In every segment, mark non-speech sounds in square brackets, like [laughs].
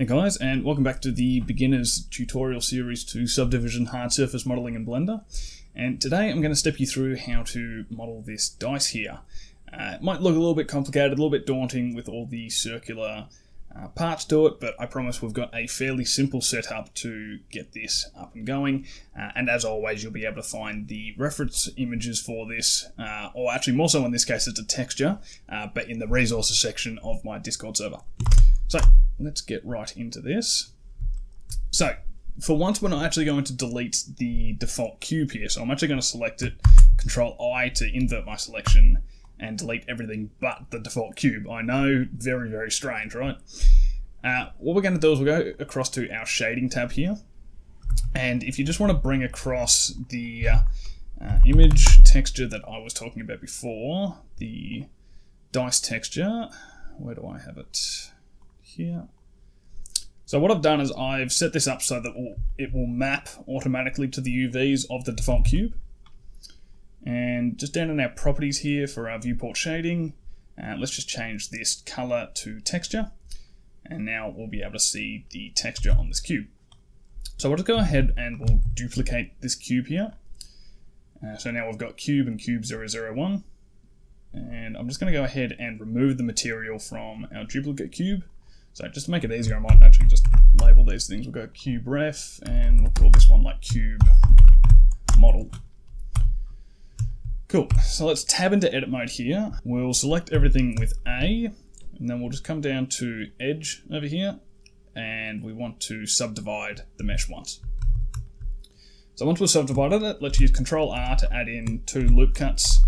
Hey guys, and welcome back to the beginner's tutorial series to subdivision hard surface modeling in Blender. And today I'm going to step you through how to model this dice here. Uh, it might look a little bit complicated, a little bit daunting with all the circular uh, parts to it, but I promise we've got a fairly simple setup to get this up and going. Uh, and as always, you'll be able to find the reference images for this, uh, or actually more so in this case, it's a texture, uh, but in the resources section of my Discord server. So let's get right into this. So for once, we're not actually going to delete the default cube here. So I'm actually going to select it, Control I to invert my selection and delete everything but the default cube. I know, very, very strange, right? Uh, what we're going to do is we'll go across to our shading tab here. And if you just want to bring across the uh, uh, image texture that I was talking about before, the dice texture, where do I have it? Here. So what I've done is I've set this up so that it will map automatically to the UVs of the default cube. And just down in our properties here for our viewport shading, uh, let's just change this color to texture. And now we'll be able to see the texture on this cube. So we'll just go ahead and we'll duplicate this cube here. Uh, so now we've got cube and cube 001. And I'm just going to go ahead and remove the material from our duplicate cube so just to make it easier, I might actually just label these things. We'll go cube ref, and we'll call this one like cube model. Cool, so let's tab into edit mode here. We'll select everything with A, and then we'll just come down to edge over here, and we want to subdivide the mesh once. So once we've subdivided it, let's use Control R to add in two loop cuts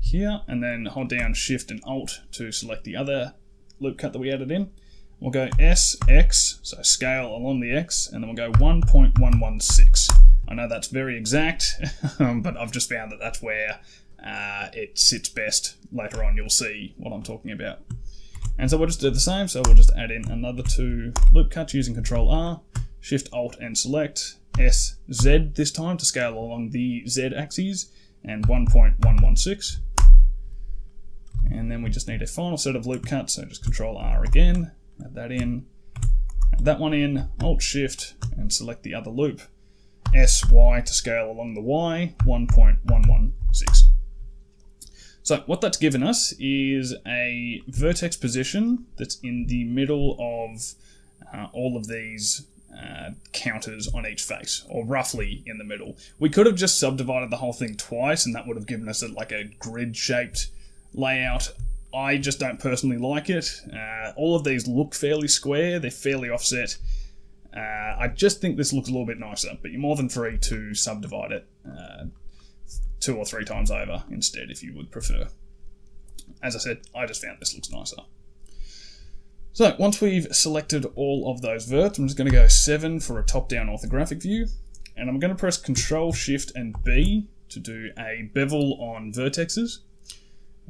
here, and then hold down Shift and Alt to select the other loop cut that we added in. We'll go SX, so scale along the X, and then we'll go 1.116. I know that's very exact, [laughs] um, but I've just found that that's where uh, it sits best. Later on you'll see what I'm talking about. And so we'll just do the same, so we'll just add in another two loop cuts using Control R, Shift Alt and select SZ this time to scale along the Z axis, and 1.116. And then we just need a final set of loop cuts, so just Control R again, add that in, add that one in, Alt Shift, and select the other loop. SY to scale along the Y, 1.116. So what that's given us is a vertex position that's in the middle of uh, all of these uh, counters on each face, or roughly in the middle. We could have just subdivided the whole thing twice, and that would have given us a, like a grid-shaped layout I just don't personally like it. Uh, all of these look fairly square, they're fairly offset. Uh, I just think this looks a little bit nicer, but you're more than free to subdivide it uh, two or three times over instead if you would prefer. As I said, I just found this looks nicer. So once we've selected all of those verts, I'm just going to go 7 for a top-down orthographic view, and I'm going to press Control Shift and B to do a bevel on vertexes.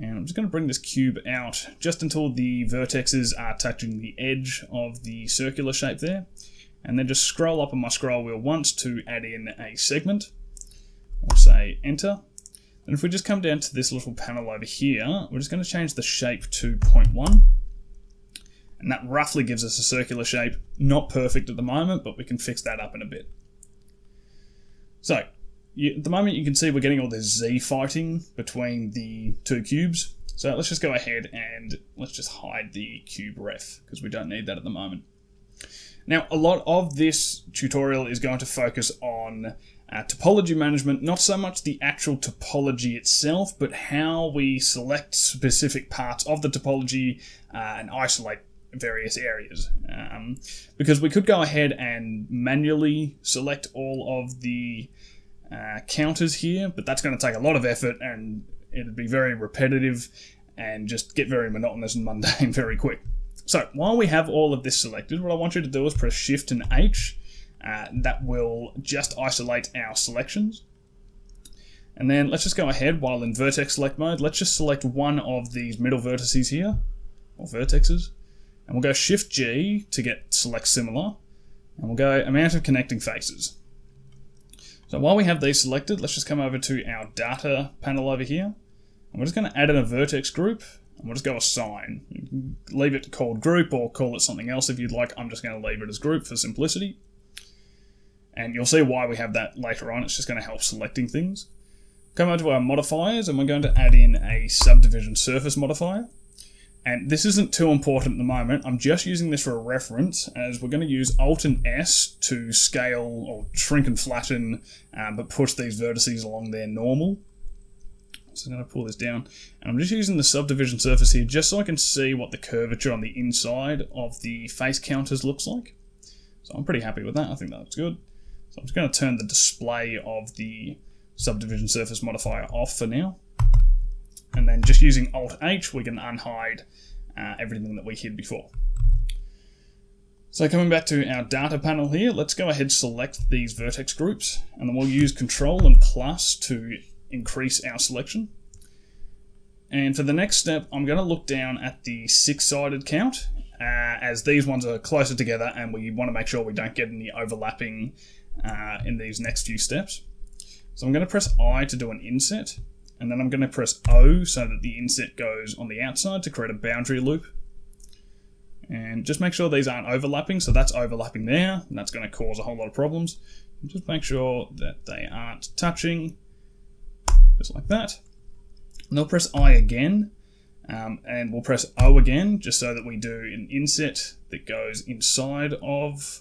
And I'm just going to bring this cube out just until the vertexes are touching the edge of the circular shape there. And then just scroll up on my scroll wheel once to add in a segment. I'll say enter. And if we just come down to this little panel over here, we're just going to change the shape to 0.1. And that roughly gives us a circular shape. Not perfect at the moment, but we can fix that up in a bit. So, you, at the moment you can see we're getting all this Z fighting between the two cubes. So let's just go ahead and let's just hide the cube ref because we don't need that at the moment. Now, a lot of this tutorial is going to focus on uh, topology management, not so much the actual topology itself, but how we select specific parts of the topology uh, and isolate various areas. Um, because we could go ahead and manually select all of the uh, counters here, but that's going to take a lot of effort and it'd be very repetitive and just get very monotonous and [laughs] mundane very quick. So while we have all of this selected, what I want you to do is press Shift and H. Uh, that will just isolate our selections. And then let's just go ahead while in vertex select mode. Let's just select one of these middle vertices here, or vertexes. And we'll go Shift G to get select similar. And we'll go amount of connecting faces. So while we have these selected, let's just come over to our data panel over here. And we're just going to add in a vertex group. and we'll just go assign. Leave it called group or call it something else if you'd like. I'm just going to leave it as group for simplicity. And you'll see why we have that later on. It's just going to help selecting things. Come over to our modifiers and we're going to add in a subdivision surface modifier. And this isn't too important at the moment. I'm just using this for a reference as we're going to use Alt and S to scale or shrink and flatten, um, but push these vertices along their normal. So I'm going to pull this down. And I'm just using the subdivision surface here just so I can see what the curvature on the inside of the face counters looks like. So I'm pretty happy with that. I think that looks good. So I'm just going to turn the display of the subdivision surface modifier off for now. And then just using Alt H, we can unhide uh, everything that we hid before. So coming back to our data panel here, let's go ahead and select these vertex groups, and then we'll use Control and plus to increase our selection. And for the next step, I'm going to look down at the six-sided count, uh, as these ones are closer together, and we want to make sure we don't get any overlapping uh, in these next few steps. So I'm going to press I to do an inset, and then I'm going to press O so that the inset goes on the outside to create a boundary loop. And just make sure these aren't overlapping, so that's overlapping there, and that's going to cause a whole lot of problems. Just make sure that they aren't touching, just like that. And I'll press I again, um, and we'll press O again, just so that we do an inset that goes inside of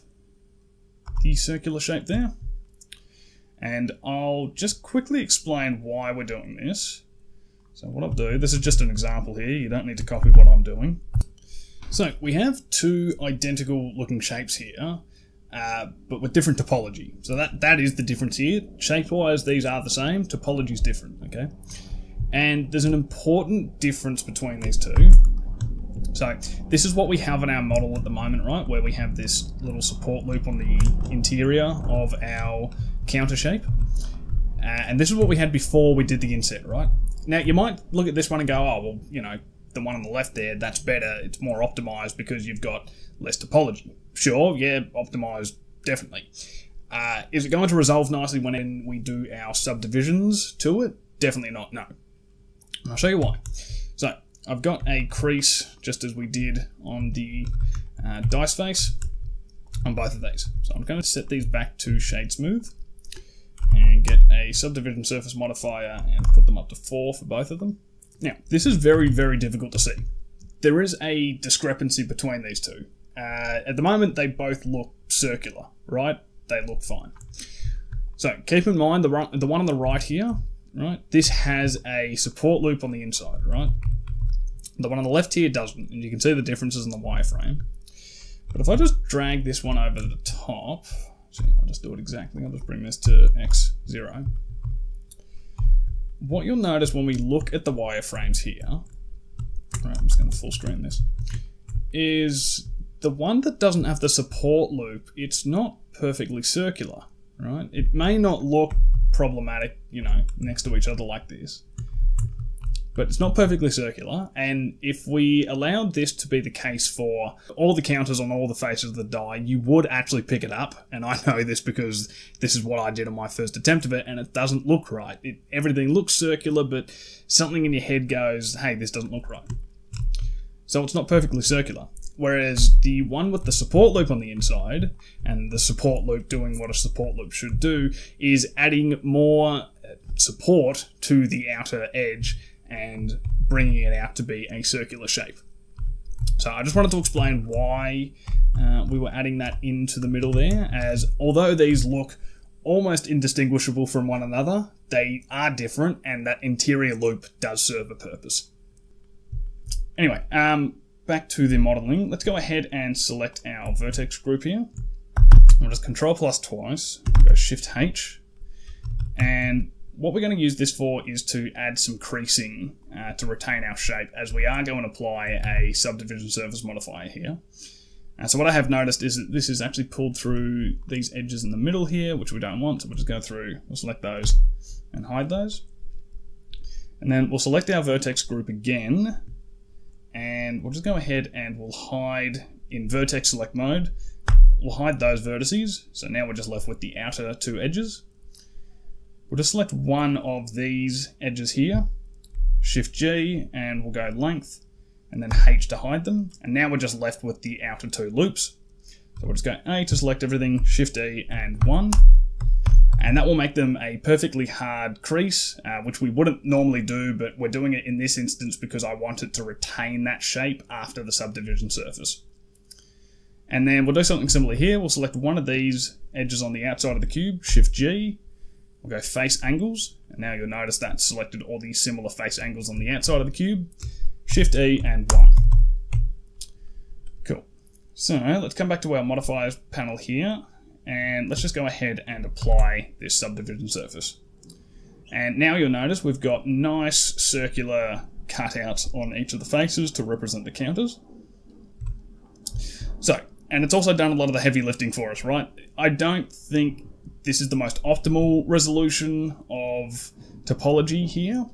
the circular shape there. And I'll just quickly explain why we're doing this. So what I'll do, this is just an example here, you don't need to copy what I'm doing. So we have two identical looking shapes here, uh, but with different topology. So that, that is the difference here. Shape-wise, these are the same, topology is different, okay? And there's an important difference between these two. So this is what we have in our model at the moment, right? Where we have this little support loop on the interior of our counter shape. Uh, and this is what we had before we did the inset, right? Now, you might look at this one and go, oh, well, you know, the one on the left there, that's better. It's more optimized because you've got less topology. Sure, yeah, optimized, definitely. Uh, is it going to resolve nicely when we do our subdivisions to it? Definitely not, no. And I'll show you why. So, I've got a crease, just as we did on the uh, dice face, on both of these. So I'm going to set these back to shade smooth and get a subdivision surface modifier and put them up to 4 for both of them. Now, this is very, very difficult to see. There is a discrepancy between these two. Uh, at the moment, they both look circular, right? They look fine. So keep in mind the, the one on the right here, right? This has a support loop on the inside, right? The one on the left here doesn't, and you can see the differences in the wireframe. But if I just drag this one over the top, I'll just do it exactly, I'll just bring this to x0. What you'll notice when we look at the wireframes here, right, I'm just going to full screen this, is the one that doesn't have the support loop, it's not perfectly circular, right? It may not look problematic, you know, next to each other like this but it's not perfectly circular. And if we allowed this to be the case for all the counters on all the faces of the die, you would actually pick it up. And I know this because this is what I did on my first attempt of it, and it doesn't look right. It, everything looks circular, but something in your head goes, hey, this doesn't look right. So it's not perfectly circular. Whereas the one with the support loop on the inside, and the support loop doing what a support loop should do, is adding more support to the outer edge and bringing it out to be a circular shape. So I just wanted to explain why uh, we were adding that into the middle there, as although these look almost indistinguishable from one another, they are different, and that interior loop does serve a purpose. Anyway, um, back to the modeling. Let's go ahead and select our vertex group here. We'll just Control plus twice, go Shift H, and what we're going to use this for is to add some creasing uh, to retain our shape as we are going to apply a subdivision surface modifier here. Uh, so what I have noticed is that this is actually pulled through these edges in the middle here, which we don't want, so we'll just go through, we'll select those and hide those. And then we'll select our vertex group again, and we'll just go ahead and we'll hide in vertex select mode, we'll hide those vertices, so now we're just left with the outer two edges. We'll just select one of these edges here, Shift G, and we'll go length, and then H to hide them. And now we're just left with the outer two loops. So we'll just go A to select everything, Shift E and 1. And that will make them a perfectly hard crease, uh, which we wouldn't normally do, but we're doing it in this instance because I want it to retain that shape after the subdivision surface. And then we'll do something similar here. We'll select one of these edges on the outside of the cube, Shift G. We'll go face angles. And now you'll notice that selected all these similar face angles on the outside of the cube. Shift E and 1. Cool. So let's come back to our modifiers panel here. And let's just go ahead and apply this subdivision surface. And now you'll notice we've got nice circular cutouts on each of the faces to represent the counters. So, and it's also done a lot of the heavy lifting for us, right? I don't think this is the most optimal resolution of topology here.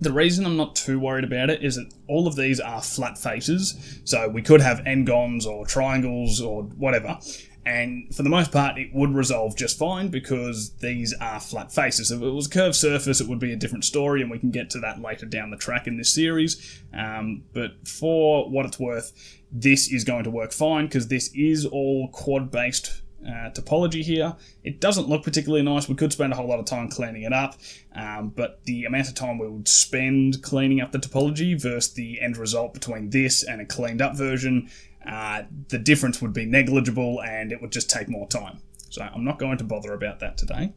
The reason I'm not too worried about it is that all of these are flat faces, so we could have n-gons or triangles or whatever, and for the most part it would resolve just fine because these are flat faces. If it was a curved surface it would be a different story and we can get to that later down the track in this series, um, but for what it's worth, this is going to work fine because this is all quad based uh, topology here. It doesn't look particularly nice. We could spend a whole lot of time cleaning it up, um, but the amount of time we would spend cleaning up the topology versus the end result between this and a cleaned up version, uh, the difference would be negligible and it would just take more time. So I'm not going to bother about that today.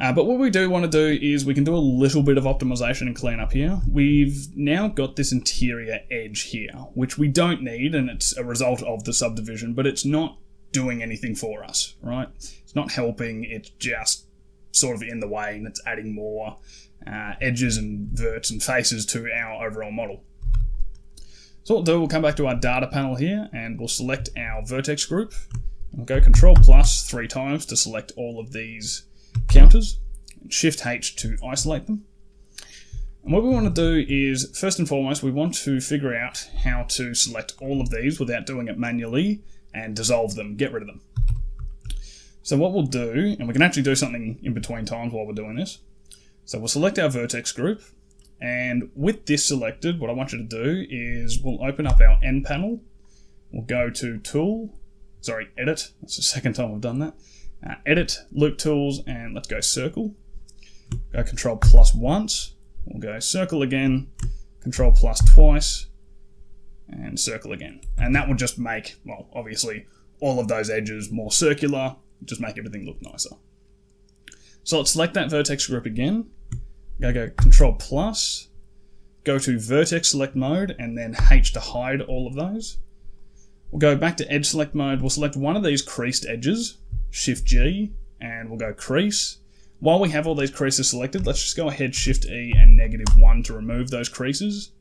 Uh, but what we do want to do is we can do a little bit of optimization and cleanup here. We've now got this interior edge here, which we don't need, and it's a result of the subdivision, but it's not doing anything for us, right? It's not helping, it's just sort of in the way, and it's adding more uh, edges and verts and faces to our overall model. So what we'll do, we'll come back to our data panel here, and we'll select our vertex group. We'll go Control plus three times to select all of these counters, Shift H to isolate them. And what we want to do is, first and foremost, we want to figure out how to select all of these without doing it manually and dissolve them, get rid of them. So what we'll do, and we can actually do something in between times while we're doing this. So we'll select our vertex group, and with this selected, what I want you to do is we'll open up our N panel, we'll go to Tool, sorry, Edit, that's the second time I've done that, uh, edit, loop tools, and let's go circle. Go control plus once. We'll go circle again, control plus twice, and circle again. And that will just make, well, obviously, all of those edges more circular, just make everything look nicer. So let's select that vertex group again. Go go control plus, go to vertex select mode, and then H to hide all of those. We'll go back to edge select mode. We'll select one of these creased edges, Shift G, and we'll go crease. While we have all these creases selected, let's just go ahead Shift E and negative 1 to remove those creases.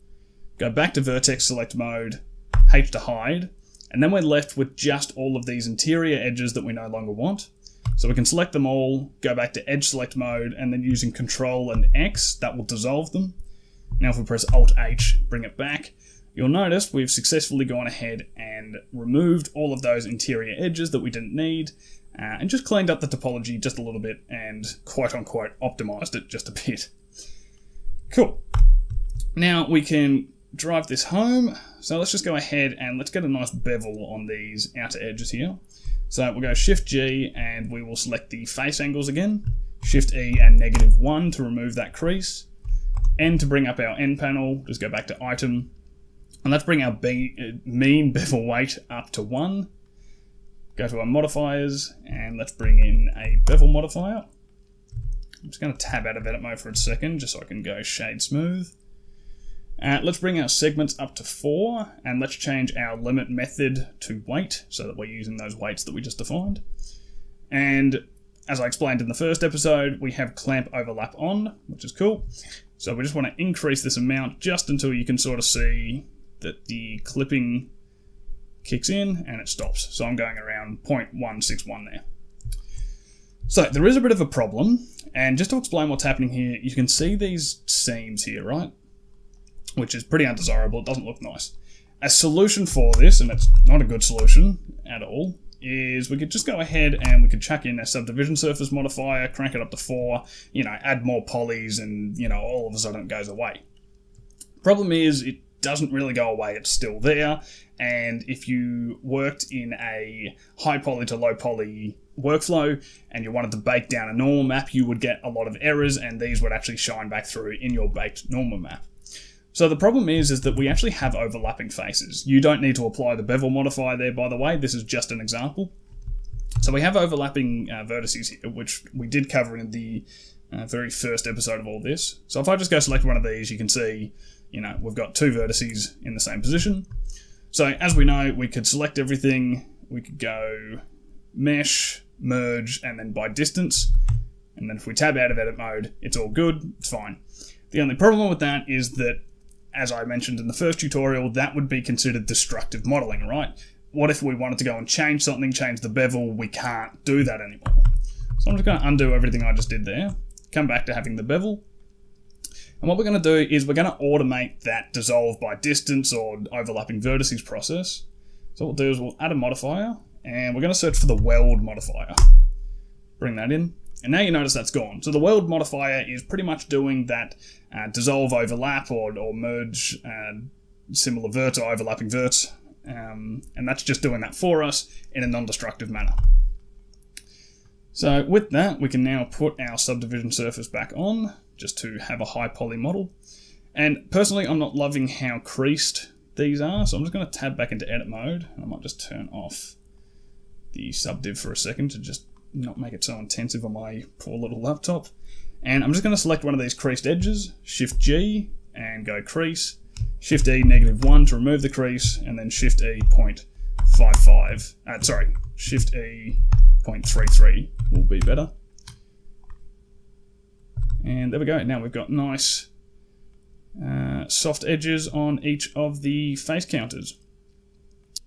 Go back to vertex select mode, H to hide, and then we're left with just all of these interior edges that we no longer want. So we can select them all, go back to edge select mode, and then using Control and X, that will dissolve them. Now if we press Alt H, bring it back, you'll notice we've successfully gone ahead and removed all of those interior edges that we didn't need, uh, and just cleaned up the topology just a little bit and quote unquote optimized it just a bit. Cool. Now we can drive this home. So let's just go ahead and let's get a nice bevel on these outer edges here. So we'll go Shift G and we will select the face angles again. Shift E and negative 1 to remove that crease. N to bring up our N panel, just go back to item. And let's bring our uh, mean [laughs] bevel weight up to 1 go to our modifiers and let's bring in a bevel modifier. I'm just going to tab out of edit mode for a second just so I can go shade smooth. Uh, let's bring our segments up to 4 and let's change our limit method to weight so that we're using those weights that we just defined. And as I explained in the first episode, we have clamp overlap on, which is cool. So we just want to increase this amount just until you can sort of see that the clipping kicks in and it stops. So I'm going around 0.161 there. So there is a bit of a problem, and just to explain what's happening here, you can see these seams here, right? Which is pretty undesirable, it doesn't look nice. A solution for this, and it's not a good solution at all, is we could just go ahead and we could chuck in a subdivision surface modifier, crank it up to 4, you know, add more polys, and, you know, all of a sudden it goes away Problem is, it doesn't really go away, it's still there. And if you worked in a high poly to low poly workflow and you wanted to bake down a normal map, you would get a lot of errors, and these would actually shine back through in your baked normal map. So the problem is, is that we actually have overlapping faces. You don't need to apply the bevel modifier there, by the way. This is just an example. So we have overlapping uh, vertices here, which we did cover in the uh, very first episode of all this. So if I just go select one of these, you can see, you know, we've got two vertices in the same position. So as we know, we could select everything. We could go mesh, merge, and then by distance. And then if we tab out of edit mode, it's all good, it's fine. The only problem with that is that, as I mentioned in the first tutorial, that would be considered destructive modeling, right? What if we wanted to go and change something, change the bevel? We can't do that anymore. So I'm just going to undo everything I just did there, come back to having the bevel. And what we're going to do is we're going to automate that dissolve by distance or overlapping vertices process. So what we'll do is we'll add a modifier, and we're going to search for the weld modifier. Bring that in. And now you notice that's gone. So the weld modifier is pretty much doing that uh, dissolve overlap or, or merge uh, similar vert or overlapping verts. Um, and that's just doing that for us in a non-destructive manner. So with that, we can now put our subdivision surface back on, just to have a high poly model. And personally, I'm not loving how creased these are, so I'm just going to tab back into edit mode, and I might just turn off the subdiv for a second to just not make it so intensive on my poor little laptop. And I'm just going to select one of these creased edges, Shift G, and go crease. Shift E negative 1 to remove the crease, and then Shift E 0.55. Uh, sorry, Shift E 0.33 will be better. And there we go. Now we've got nice uh, soft edges on each of the face counters.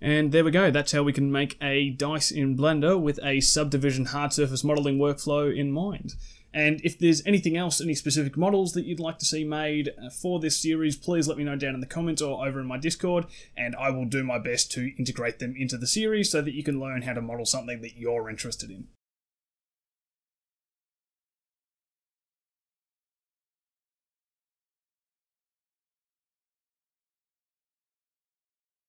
And there we go, that's how we can make a dice in Blender with a subdivision hard surface modeling workflow in mind. And if there's anything else, any specific models that you'd like to see made uh, for this series, please let me know down in the comments or over in my Discord, and I will do my best to integrate them into the series so that you can learn how to model something that you're interested in.